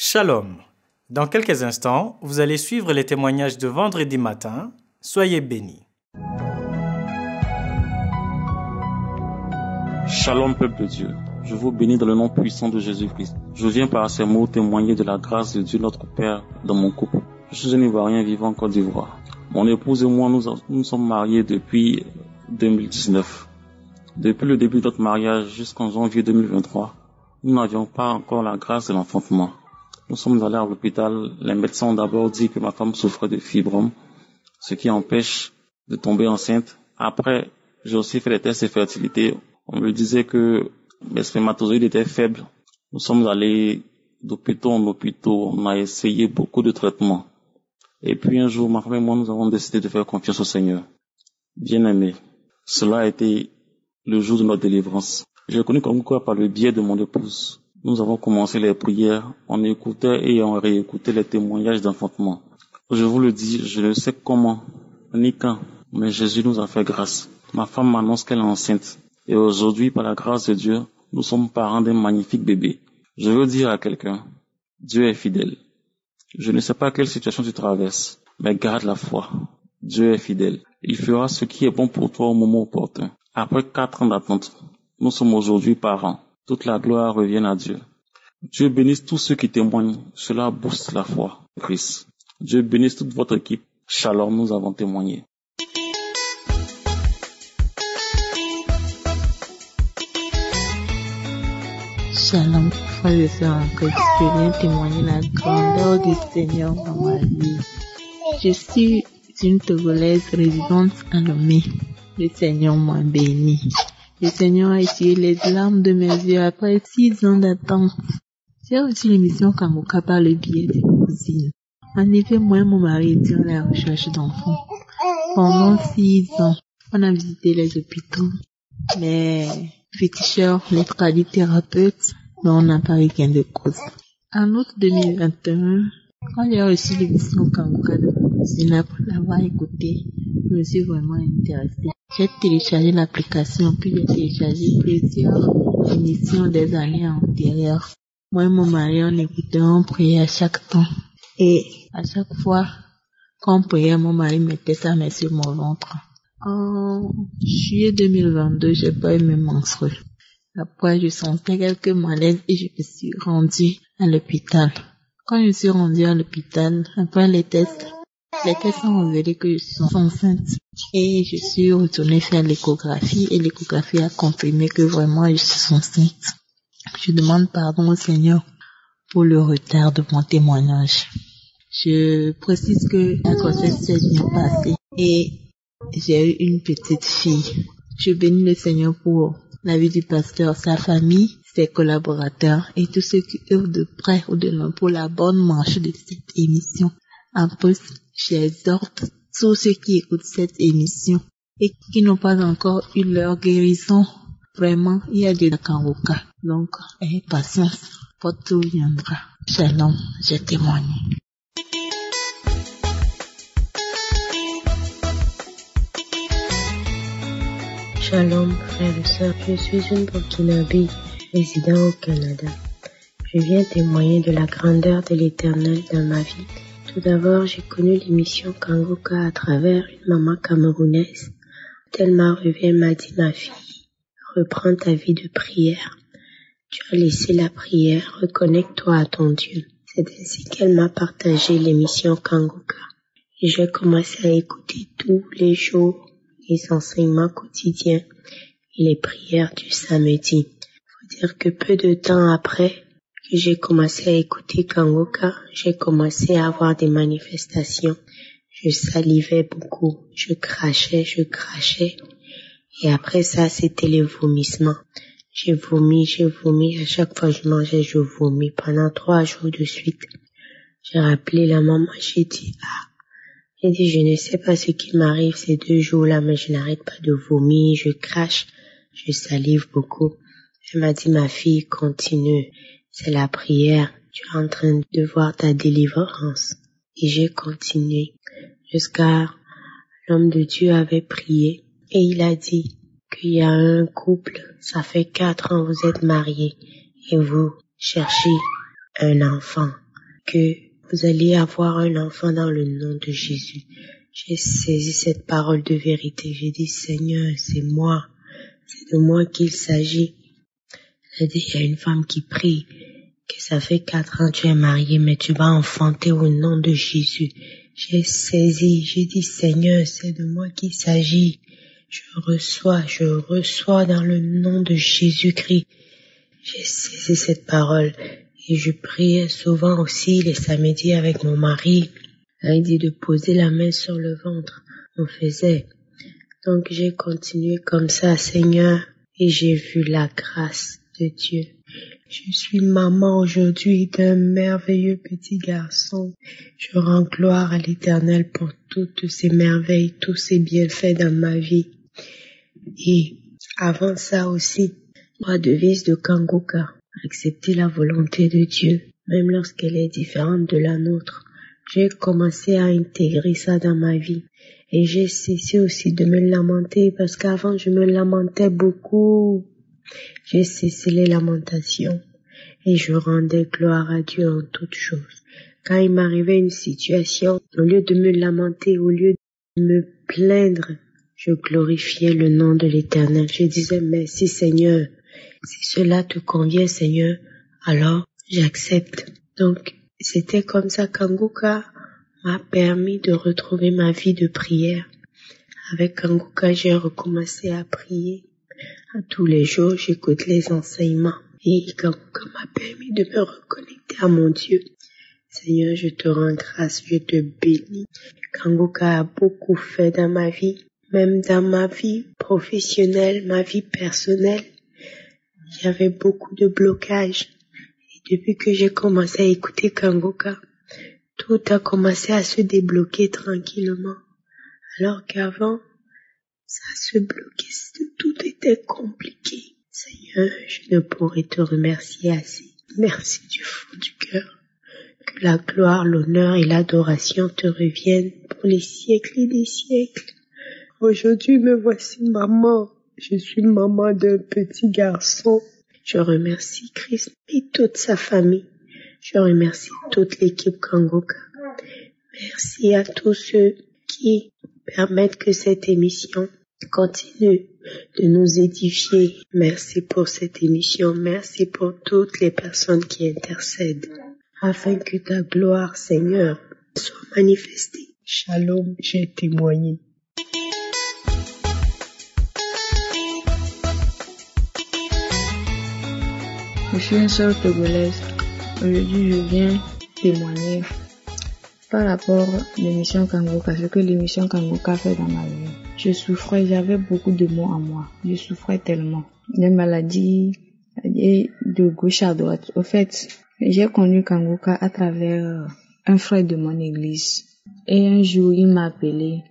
Shalom. Dans quelques instants, vous allez suivre les témoignages de vendredi matin. Soyez bénis. Shalom peuple de Dieu. Je vous bénis dans le nom puissant de Jésus-Christ. Je viens par ces mots témoigner de la grâce de Dieu notre Père dans mon couple. Je suis un Ivoirien vivant en Côte d'Ivoire. Mon épouse et moi, nous, nous sommes mariés depuis 2019. Depuis le début de notre mariage jusqu'en janvier 2023, nous n'avions pas encore la grâce de l'enfantement. Nous sommes allés à l'hôpital. Les médecins ont d'abord dit que ma femme souffrait de fibromes, ce qui empêche de tomber enceinte. Après, j'ai aussi fait des tests de fertilité. On me disait que mes spermatozoïdes étaient faibles. Nous sommes allés d'hôpital en hôpital. On a essayé beaucoup de traitements. Et puis un jour, ma femme et moi, nous avons décidé de faire confiance au Seigneur. Bien aimé, cela a été le jour de notre délivrance. J'ai connu comme quoi par le biais de mon épouse. Nous avons commencé les prières, on écoutait et on réécoutait les témoignages d'enfantement. Je vous le dis, je ne sais comment, ni quand, mais Jésus nous a fait grâce. Ma femme m'annonce qu'elle est enceinte. Et aujourd'hui, par la grâce de Dieu, nous sommes parents d'un magnifique bébé. Je veux dire à quelqu'un, Dieu est fidèle. Je ne sais pas quelle situation tu traverses, mais garde la foi. Dieu est fidèle. Il fera ce qui est bon pour toi au moment opportun. Après quatre ans d'attente, nous sommes aujourd'hui parents. Toute la gloire revient à Dieu. Dieu bénisse tous ceux qui témoignent. Cela booste la foi. Christ. Dieu bénisse toute votre équipe. Shalom, nous avons témoigné. Shalom, frères et sœurs en Christ. Je viens témoigner la grandeur du Seigneur dans ma vie. Je suis une Togolaise résidente à Lomé. Le Seigneur m'a béni. Le Seigneur a essuyé les larmes de mes yeux après six ans d'attente. J'ai reçu l'émission Kamoka par le biais d'une cousine. En effet, moi et mon mari étions à la recherche d'enfants. Pendant six ans, on a visité les hôpitaux, les féticheurs, les tradithérapeutes, mais on n'a pas eu gain de cause. En août 2021, quand j'ai reçu l'émission Kamoka de ma cousine, après l'avoir écoutée, je me suis vraiment intéressée. J'ai téléchargé l'application, puis j'ai téléchargé plusieurs émissions des années antérieures. Moi et mon mari, on écoutait, on priait à chaque temps. Et à chaque fois qu'on priait, mon mari mettait sa main sur mon ventre. En juillet 2022, j'ai pas eu mes menstrues. Après, je sentais quelques malaises et je me suis rendue à l'hôpital. Quand je suis rendue à l'hôpital, après les tests, les tests ont révélé que je suis enceinte. Et je suis retournée faire l'échographie et l'échographie a confirmé que vraiment je suis enceinte. Je demande pardon au Seigneur pour le retard de mon témoignage. Je précise que la grossesse s'est bien passée et j'ai eu une petite fille. Je bénis le Seigneur pour la vie du pasteur, sa famille, ses collaborateurs et tous ceux qui œuvrent de près ou de loin pour la bonne marche de cette émission. En plus, j'exhorte tous ceux qui écoutent cette émission et qui n'ont pas encore eu leur guérison. Vraiment, il y a la kangoka. Donc, ayez patience, pour tout viendra. Shalom, je témoigne. Shalom, frères et sœurs, je suis une Burkinabé résidant au Canada. Je viens témoigner de la grandeur de l'éternel dans ma vie. Tout d'abord, j'ai connu l'émission Kangoka à travers une maman camerounaise. Elle m'a revient m'a dit, ma fille, reprends ta vie de prière. Tu as laissé la prière, reconnecte-toi à ton Dieu. C'est ainsi qu'elle m'a partagé l'émission Kangoka. Et j'ai commencé à écouter tous les jours les enseignements quotidiens et les prières du samedi. Faut dire que peu de temps après j'ai commencé à écouter Kangoka, j'ai commencé à avoir des manifestations. Je salivais beaucoup, je crachais, je crachais. Et après ça, c'était les vomissements. J'ai vomi, j'ai vomi. À chaque fois que je mangeais, je vomis pendant trois jours de suite. J'ai rappelé la maman, j'ai dit, ah, j'ai dit, je ne sais pas ce qui m'arrive ces deux jours-là, mais je n'arrête pas de vomir, je crache, je salive beaucoup. Elle m'a dit, ma fille, continue. C'est la prière. Tu es en train de voir ta délivrance. Et j'ai continué jusqu'à l'homme de Dieu avait prié et il a dit qu'il y a un couple, ça fait quatre ans vous êtes mariés et vous cherchez un enfant. que vous alliez avoir un enfant dans le nom de Jésus. J'ai saisi cette parole de vérité. J'ai dit, Seigneur, c'est moi. C'est de moi qu'il s'agit. Il y a une femme qui prie, que ça fait quatre ans que tu es mariée, mais tu vas enfanter au nom de Jésus. J'ai saisi, j'ai dit, Seigneur, c'est de moi qu'il s'agit. Je reçois, je reçois dans le nom de Jésus-Christ. J'ai saisi cette parole et je priais souvent aussi les samedis avec mon mari. Il dit de poser la main sur le ventre. On faisait. Donc j'ai continué comme ça, Seigneur, et j'ai vu la grâce de Dieu. Je suis maman aujourd'hui d'un merveilleux petit garçon. Je rends gloire à l'Éternel pour toutes ces merveilles, tous ces bienfaits dans ma vie. Et avant ça aussi, ma devise de Kangoka, accepter la volonté de Dieu, même lorsqu'elle est différente de la nôtre. J'ai commencé à intégrer ça dans ma vie. Et j'ai cessé aussi de me lamenter parce qu'avant je me lamentais beaucoup j'ai cessé les lamentations et je rendais gloire à Dieu en toutes choses. Quand il m'arrivait une situation, au lieu de me lamenter, au lieu de me plaindre, je glorifiais le nom de l'Éternel. Je disais merci Seigneur. Si cela te convient Seigneur, alors j'accepte. Donc c'était comme ça qu'Anguka m'a permis de retrouver ma vie de prière. Avec Anguka, j'ai recommencé à prier tous les jours, j'écoute les enseignements et Kanguka m'a permis de me reconnecter à mon Dieu. Seigneur, je te rends grâce, je te bénis. Kanguka a beaucoup fait dans ma vie, même dans ma vie professionnelle, ma vie personnelle. Il y avait beaucoup de blocages. Et depuis que j'ai commencé à écouter Kanguka, tout a commencé à se débloquer tranquillement. Alors qu'avant, ça se bloquait, tout était compliqué. Seigneur, je ne pourrais te remercier assez. Merci du fond du cœur. Que la gloire, l'honneur et l'adoration te reviennent pour les siècles et des siècles. Aujourd'hui, me voici maman. Je suis maman d'un petit garçon. Je remercie Christ et toute sa famille. Je remercie toute l'équipe Kangoka. Merci à tous ceux qui permettent que cette émission continue de nous édifier. Merci pour cette émission. Merci pour toutes les personnes qui intercèdent. Afin que ta gloire, Seigneur, soit manifestée. Shalom, j'ai témoigné. Je suis une sœur togolaise. Aujourd'hui, je viens témoigner par rapport à l'émission Kangoka, ce que l'émission Kangoka fait dans ma vie. Je souffrais, j'avais beaucoup de mots en moi. Je souffrais tellement. Des maladies et de gauche à droite. Au fait, j'ai connu Kangoka à travers un frère de mon église. Et un jour, il m'a appelé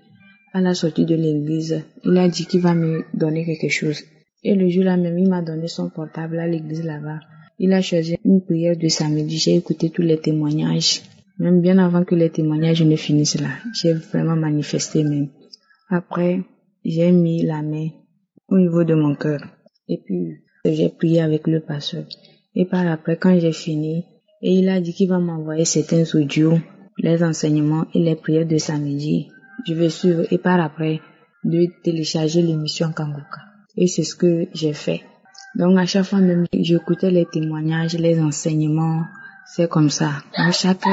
à la sortie de l'église. Il a dit qu'il va me donner quelque chose. Et le jour-là même, il m'a donné son portable à l'église là-bas. Il a choisi une prière de samedi. J'ai écouté tous les témoignages. Même bien avant que les témoignages ne finissent là, j'ai vraiment manifesté même. Après, j'ai mis la main au niveau de mon cœur. Et puis, j'ai prié avec le pasteur. Et par après, quand j'ai fini, et il a dit qu'il va m'envoyer certains audios, les enseignements et les prières de samedi. Je vais suivre et par après, de télécharger l'émission Kanguka. Et c'est ce que j'ai fait. Donc à chaque fois même, j'écoutais les témoignages, les enseignements. C'est comme ça. À chaque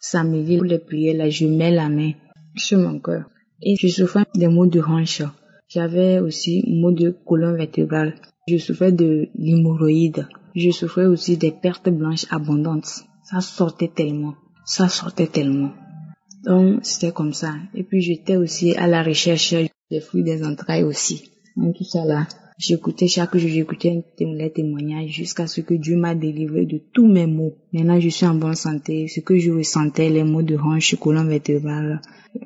samedi pour les prières, là, je mets la main sur mon cœur. Et je souffrais des maux de hanche. J'avais aussi maux de colonne vertébrale. Je souffrais de l'hémorroïde. Je souffrais aussi des pertes blanches abondantes. Ça sortait tellement. Ça sortait tellement. Donc, c'était comme ça. Et puis, j'étais aussi à la recherche des fruits des entrailles aussi. Donc, tout ça là. J'écoutais chaque jour, j'écoutais les témoignages jusqu'à ce que Dieu m'a délivré de tous mes maux. Maintenant, je suis en bonne santé. Ce que je ressentais, les maux de hanche, colonne vertébrale,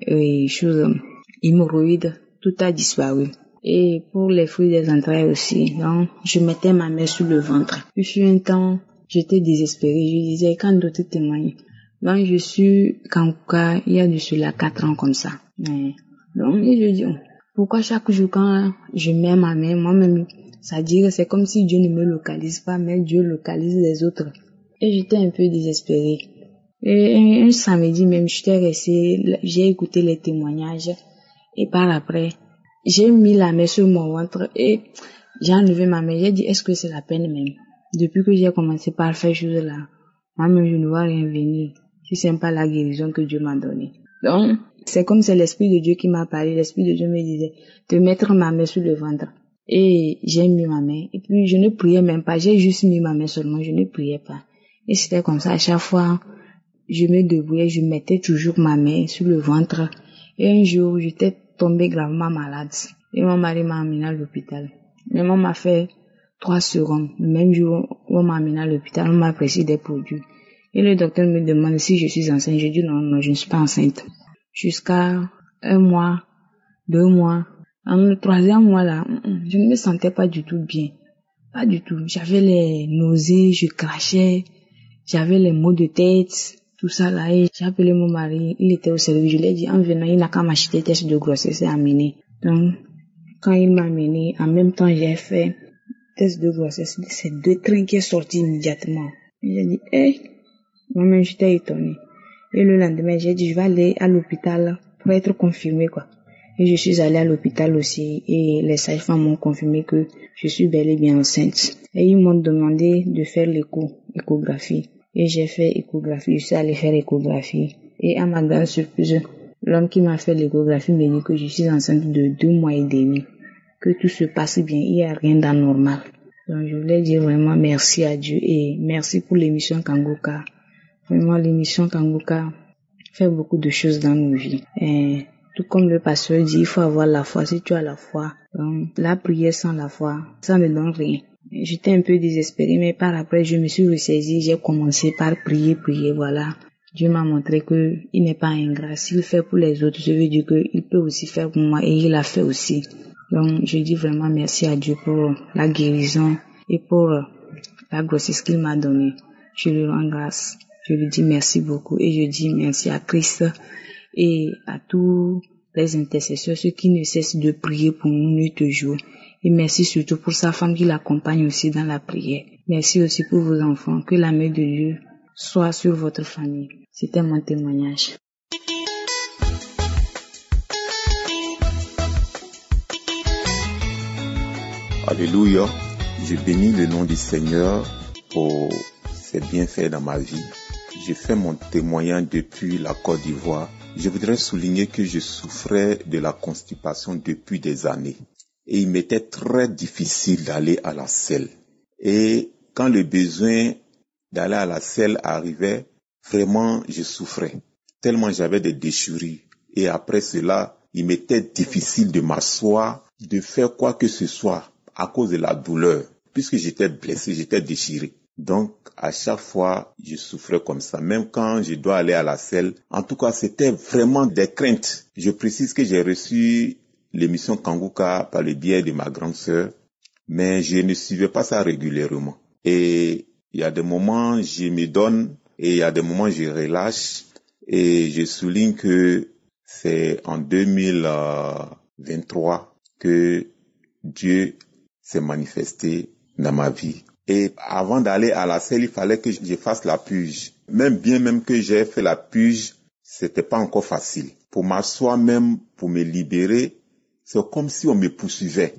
et choses, hémorroïdes, tout a disparu. Et pour les fruits des entrailles aussi, donc, je mettais ma main sur le ventre. Puis, sur un temps, j'étais désespérée. Je disais, quand d'autres témoignent, donc, je suis Kankuka, il y a de cela quatre ans comme ça. Mais, donc, je dis, pourquoi chaque jour quand je mets ma main, moi-même, que c'est comme si Dieu ne me localise pas, mais Dieu localise les autres. Et j'étais un peu désespérée. Et un, samedi même, j'étais restée, j'ai écouté les témoignages. Et par après, j'ai mis la main sur mon ventre et j'ai enlevé ma main. J'ai dit, est-ce que c'est la peine même? Depuis que j'ai commencé par faire chose là, moi-même, je ne vois rien venir. Si c'est pas la guérison que Dieu m'a donnée. Donc, c'est comme c'est l'Esprit de Dieu qui m'a parlé. L'Esprit de Dieu me disait de mettre ma main sur le ventre. Et j'ai mis ma main. Et puis, je ne priais même pas. J'ai juste mis ma main seulement. Je ne priais pas. Et c'était comme ça. À chaque fois, je me débrouillais. Je mettais toujours ma main sur le ventre. Et un jour, j'étais tombée gravement malade. Et mon mari m'a amené à l'hôpital. Mais on m'a fait trois secondes. Le même jour on m'a amené à l'hôpital, on m'a prescrit des produits. Et le docteur me demande si je suis enceinte. Je dis non, non, je ne suis pas enceinte. Jusqu'à un mois, deux mois. En le troisième mois là, je ne me sentais pas du tout bien. Pas du tout. J'avais les nausées, je crachais, j'avais les maux de tête, tout ça là. J'ai appelé mon mari, il était au service. Je lui ai dit, en venant, il n'a qu'à m'acheter test de grossesse et amener. Donc, quand il m'a amené, en même temps, j'ai fait test de grossesse. C'est deux trains qui est sorti immédiatement. J'ai dit, hé, moi-même, j'étais étonnée. Et le lendemain, j'ai dit, je vais aller à l'hôpital pour être confirmée, quoi. Et je suis allée à l'hôpital aussi et les sages-femmes m'ont confirmé que je suis bel et bien enceinte. Et ils m'ont demandé de faire l'écho, échographie. Et j'ai fait échographie, je suis allée faire échographie. Et à ma grande surprise, l'homme qui m'a fait l'échographie me dit que je suis enceinte de deux mois et demi. Que tout se passe bien, il n'y a rien d'anormal. Donc je voulais dire vraiment merci à Dieu et merci pour l'émission Kangoka. Vraiment l'émission Kangoka fait beaucoup de choses dans nos vies. Et tout comme le pasteur dit, il faut avoir la foi. Si tu as la foi, la prière sans la foi, ça ne donne rien. J'étais un peu désespérée, mais par après, je me suis ressaisie. J'ai commencé par prier, prier, voilà. Dieu m'a montré que il n'est pas ingrat. S'il fait pour les autres, je veux dire qu'il peut aussi faire pour moi et il a fait aussi. Donc, je dis vraiment merci à Dieu pour la guérison et pour la grossesse qu'il m'a donnée. Je lui rends grâce. Je lui dis merci beaucoup et je dis merci à Christ et à tous les intercesseurs, ceux qui ne cessent de prier pour nous nuit et. Et merci surtout pour sa femme qui l'accompagne aussi dans la prière. Merci aussi pour vos enfants. Que la main de Dieu soit sur votre famille. C'était mon témoignage. Alléluia. Je bénis le nom du Seigneur pour ses bienfaits dans ma vie. J'ai fait mon témoignage depuis la Côte d'Ivoire. Je voudrais souligner que je souffrais de la constipation depuis des années. Et il m'était très difficile d'aller à la selle. Et quand le besoin d'aller à la selle arrivait, vraiment je souffrais. Tellement j'avais des déchirures. Et après cela, il m'était difficile de m'asseoir, de faire quoi que ce soit à cause de la douleur. Puisque j'étais blessé, j'étais déchiré. Donc, à chaque fois, je souffrais comme ça. Même quand je dois aller à la selle, en tout cas, c'était vraiment des craintes. Je précise que j'ai reçu l'émission Kanguka par le biais de ma grande sœur, mais je ne suivais pas ça régulièrement. Et il y a des moments, je me donne et il y a des moments, je relâche. Et je souligne que c'est en 2023 que Dieu s'est manifesté dans ma vie. Et avant d'aller à la selle, il fallait que je fasse la puge. Même bien même que j'ai fait la puge, c'était pas encore facile. Pour m'asseoir même, pour me libérer, c'est comme si on me poursuivait.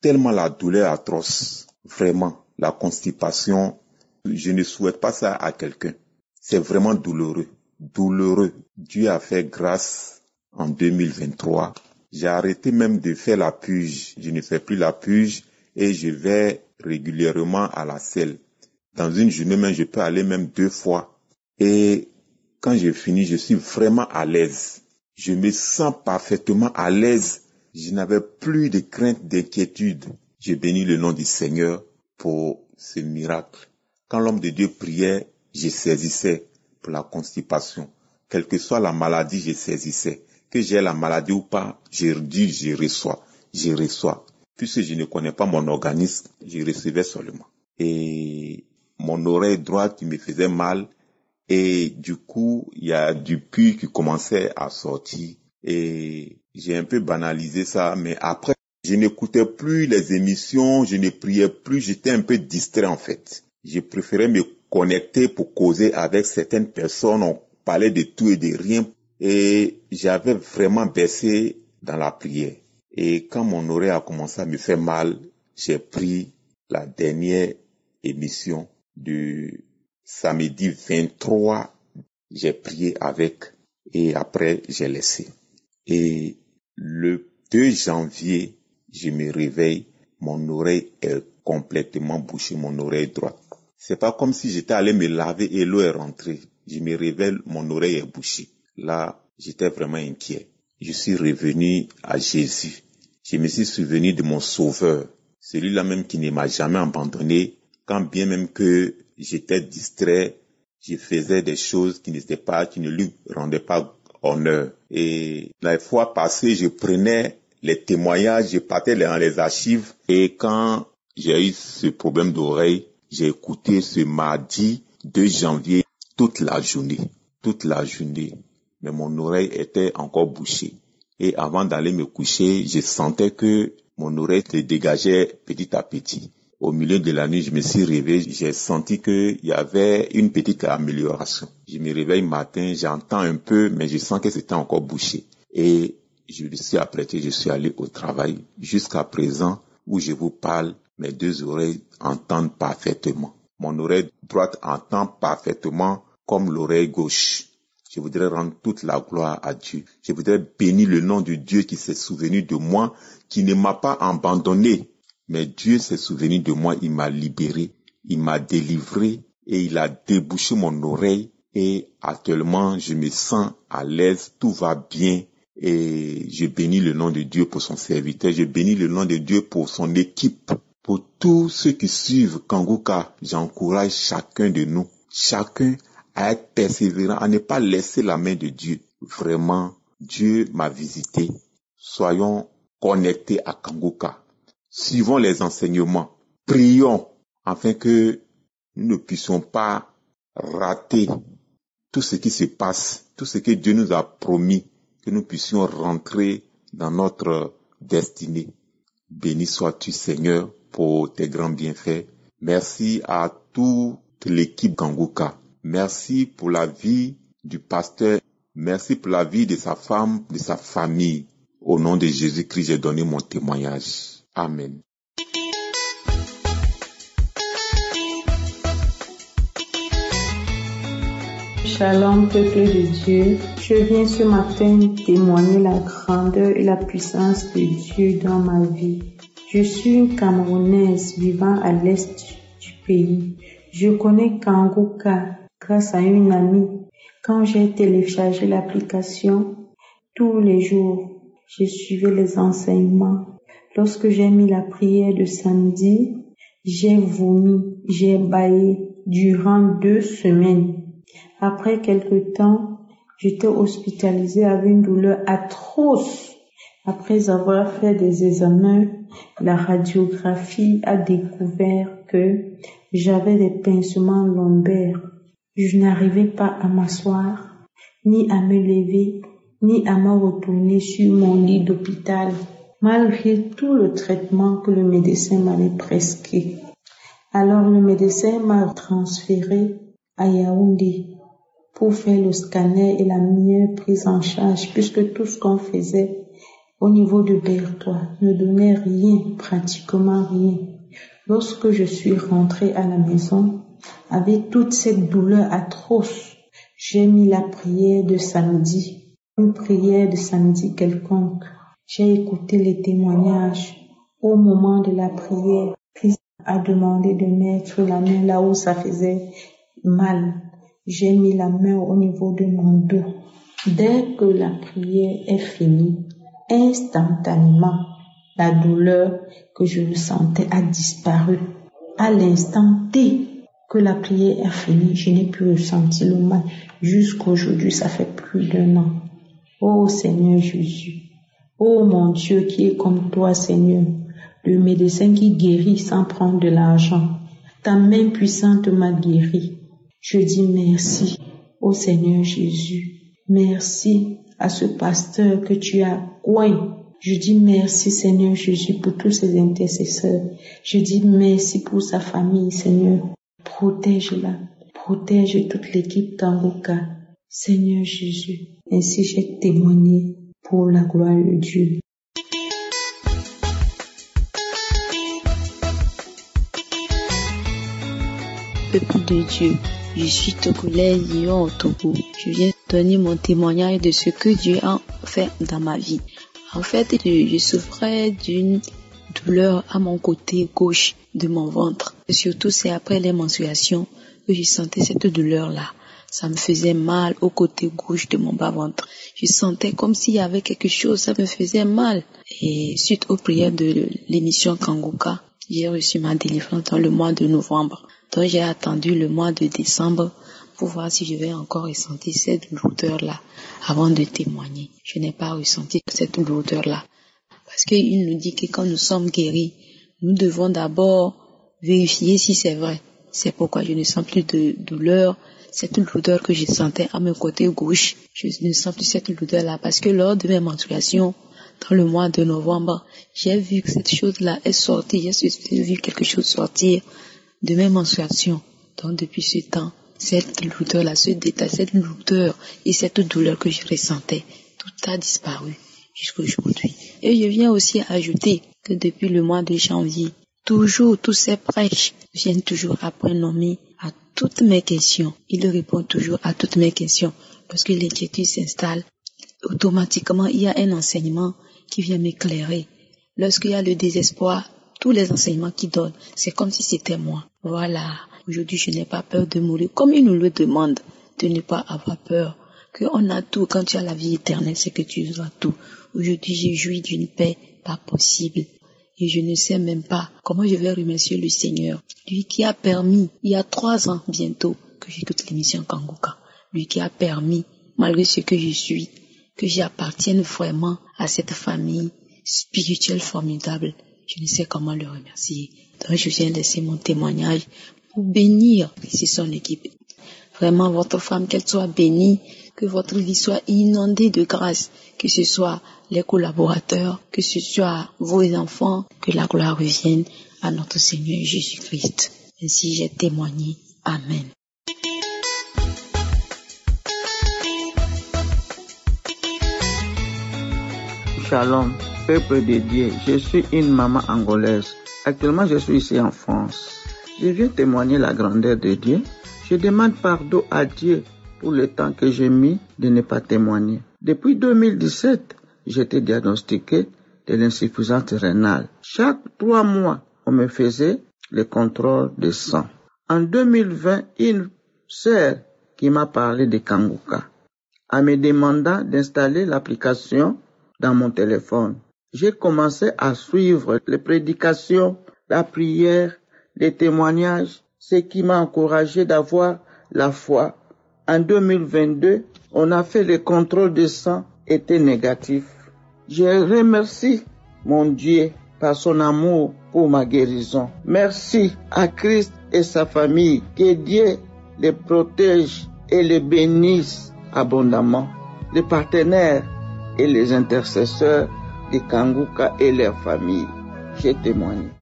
Tellement la douleur atroce. Vraiment, la constipation, je ne souhaite pas ça à quelqu'un. C'est vraiment douloureux. Douloureux. Dieu a fait grâce en 2023. J'ai arrêté même de faire la puge. Je ne fais plus la puge et je vais régulièrement à la selle. Dans une journée même, je peux aller même deux fois. Et quand j'ai fini, je suis vraiment à l'aise. Je me sens parfaitement à l'aise. Je n'avais plus de crainte, d'inquiétude. J'ai béni le nom du Seigneur pour ce miracle. Quand l'homme de Dieu priait, je saisissais pour la constipation. Quelle que soit la maladie, je saisissais. Que j'ai la maladie ou pas, je dis, je reçois. Je reçois puisque je ne connais pas mon organisme, je recevais seulement. Et mon oreille droite me faisait mal, et du coup, il y a du puits qui commençait à sortir, et j'ai un peu banalisé ça, mais après, je n'écoutais plus les émissions, je ne priais plus, j'étais un peu distrait en fait. Je préférais me connecter pour causer avec certaines personnes. On parlait de tout et de rien. Et j'avais vraiment baissé dans la prière. Et quand mon oreille a commencé à me faire mal, j'ai pris la dernière émission du samedi 23. J'ai prié avec et après j'ai laissé. Et le 2 janvier, je me réveille, mon oreille est complètement bouchée, mon oreille droite. C'est pas comme si j'étais allé me laver et l'eau est rentrée. Je me réveille, mon oreille est bouchée. Là, j'étais vraiment inquiet. Je suis revenu à Jésus. Je me suis souvenu de mon sauveur, celui-là même qui ne m'a jamais abandonné, quand bien même que j'étais distrait, je faisais des choses qui n'étaient pas, qui ne lui rendaient pas honneur. Et la fois passée, je prenais les témoignages, je partais dans les archives et quand j'ai eu ce problème d'oreille, j'ai écouté ce mardi 2 janvier toute la journée, toute la journée. Mais mon oreille était encore bouchée. Et avant d'aller me coucher, je sentais que mon oreille se dégageait petit à petit. Au milieu de la nuit, je me suis réveillé, j'ai senti qu'il y avait une petite amélioration. Je me réveille matin, j'entends un peu, mais je sens que c'était encore bouché. Et je me suis apprêté, je suis allé au travail. Jusqu'à présent, où je vous parle, mes deux oreilles entendent parfaitement. Mon oreille droite entend parfaitement comme l'oreille gauche. Je voudrais rendre toute la gloire à Dieu. Je voudrais bénir le nom de Dieu qui s'est souvenu de moi, qui ne m'a pas abandonné. Mais Dieu s'est souvenu de moi, il m'a libéré, il m'a délivré et il a débouché mon oreille et actuellement je me sens à l'aise, tout va bien et je bénis le nom de Dieu pour son serviteur, je bénis le nom de Dieu pour son équipe, pour tous ceux qui suivent Kanguka. J'encourage chacun de nous, chacun à être persévérant, à ne pas laisser la main de Dieu. Vraiment, Dieu m'a visité. Soyons connectés à Kanguka. Suivons les enseignements. Prions afin que nous ne puissions pas rater tout ce qui se passe, tout ce que Dieu nous a promis, que nous puissions rentrer dans notre destinée. Béni sois-tu Seigneur pour tes grands bienfaits. Merci à toute l'équipe Kanguka. Merci pour la vie du pasteur. Merci pour la vie de sa femme, de sa famille. Au nom de Jésus-Christ, j'ai donné mon témoignage. Amen. Shalom, peuple de Dieu. Je viens ce matin témoigner la grandeur et la puissance de Dieu dans ma vie. Je suis une Camerounaise vivant à l'est du pays. Je connais Kanguka grâce à une amie. Quand j'ai téléchargé l'application, tous les jours, j'ai suivi les enseignements. Lorsque j'ai mis la prière de samedi, j'ai vomi, j'ai baillé durant deux semaines. Après quelque temps, j'étais hospitalisée avec une douleur atroce. Après avoir fait des examens, la radiographie a découvert que j'avais des pincements lombaires. Je n'arrivais pas à m'asseoir, ni à me lever, ni à me retourner sur mon lit d'hôpital, malgré tout le traitement que le médecin m'avait prescrit. Alors le médecin m'a transféré à Yaoundé pour faire le scanner et la meilleure prise en charge, puisque tout ce qu'on faisait au niveau de Bertois ne donnait rien, pratiquement rien. Lorsque je suis rentrée à la maison, avec toute cette douleur atroce, j'ai mis la prière de samedi, une prière de samedi quelconque. J'ai écouté les témoignages. Au moment de la prière, Christ a demandé de mettre la main là où ça faisait mal. J'ai mis la main au niveau de mon dos. Dès que la prière est finie, instantanément, la douleur que je ressentais a disparu. À l'instant T que la prière est finie, je n'ai plus ressenti le mal. Jusqu'aujourd'hui, ça fait plus d'un an. Oh Seigneur Jésus, oh mon Dieu qui est comme toi Seigneur, le médecin qui guérit sans prendre de l'argent. Ta main puissante m'a guéri. Je dis merci, oh Seigneur Jésus. Merci à ce pasteur que tu as oint. Je dis merci Seigneur Jésus pour tous ses intercesseurs. Je dis merci pour sa famille Seigneur. Protège-la. Protège toute l'équipe Kangoka. Seigneur Jésus, ainsi j'ai témoigné pour la gloire de Dieu. Peuple de Dieu, je suis togolaise vivant au Togo. Je viens donner mon témoignage de ce que Dieu a fait dans ma vie. En fait, je souffrais d'une douleur à mon côté gauche de mon ventre. Et surtout, c'est après les que je sentais cette douleur-là. Ça me faisait mal au côté gauche de mon bas-ventre. Je sentais comme s'il y avait quelque chose, ça me faisait mal. Et suite aux prières de l'émission Kanguka, j'ai reçu ma délivrance dans le mois de novembre. Donc j'ai attendu le mois de décembre pour voir si je vais encore ressentir cette lourdeur-là avant de témoigner. Je n'ai pas ressenti cette lourdeur-là. Parce qu'il nous dit que quand nous sommes guéris, nous devons d'abord vérifier si c'est vrai. C'est pourquoi je ne sens plus de douleur, cette lourdeur que je sentais à mon côté gauche. Je ne sens plus cette lourdeur-là parce que lors de mes menstruations, dans le mois de novembre, j'ai vu que cette chose-là est sortie. J'ai vu quelque chose sortir de mes menstruations. Donc depuis ce temps, cette lourdeur-là, ce détail, cette lourdeur et cette douleur que je ressentais, tout a disparu jusqu'à aujourd'hui. Et je viens aussi ajouter que depuis le mois de janvier, toujours tous ces prêches viennent toujours après nommer à toutes mes questions. Il répond toujours à toutes mes questions parce que l'inquiétude s'installe. Automatiquement, il y a un enseignement qui vient m'éclairer. Lorsqu'il y a le désespoir, tous les enseignements qu'il donne, c'est comme si c'était moi. Voilà. Aujourd'hui, je n'ai pas peur de mourir. Comme il nous le demande, de ne pas avoir peur. Qu'on a tout. Quand tu as la vie éternelle, c'est que tu auras tout. Aujourd'hui, j'ai joui d'une paix pas possible. Et je ne sais même pas comment je vais remercier le Seigneur. Lui qui a permis, il y a trois ans bientôt, que j'écoute l'émission Kanguka. Lui qui a permis, malgré ce que je suis, que j'appartienne vraiment à cette famille spirituelle formidable je ne sais comment le remercier. Donc je viens laisser mon témoignage pour bénir ici son équipe. Vraiment, votre femme, qu'elle soit bénie, que votre vie soit inondée de grâce, que ce soit les collaborateurs, que ce soit vos enfants, que la gloire revienne à notre Seigneur Jésus-Christ. Ainsi j'ai témoigné. Amen. Shalom peuple de Dieu, je suis une maman angolaise. Actuellement, je suis ici en France. Je viens témoigner la grandeur de Dieu. Je demande pardon à Dieu pour le temps que j'ai mis de ne pas témoigner. Depuis 2017, j'étais diagnostiqué de l'insuffisance rénale. Chaque trois mois, on me faisait le contrôle de sang. En 2020, une sœur qui m'a parlé de Kanguka, en me demandant d'installer l'application dans mon téléphone j'ai commencé à suivre les prédications, la prière, les témoignages, ce qui m'a encouragé d'avoir la foi. En 2022, on a fait le contrôle de sang, était négatif. Je remercie mon Dieu par son amour pour ma guérison. Merci à Christ et sa famille. Que Dieu les protège et les bénisse abondamment. Les partenaires et les intercesseurs de Kanguka et leurs familles. J'ai témoigné.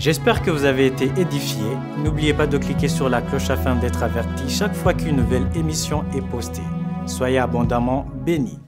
J'espère que vous avez été édifiés. N'oubliez pas de cliquer sur la cloche afin d'être averti chaque fois qu'une nouvelle émission est postée. Soyez abondamment bénis.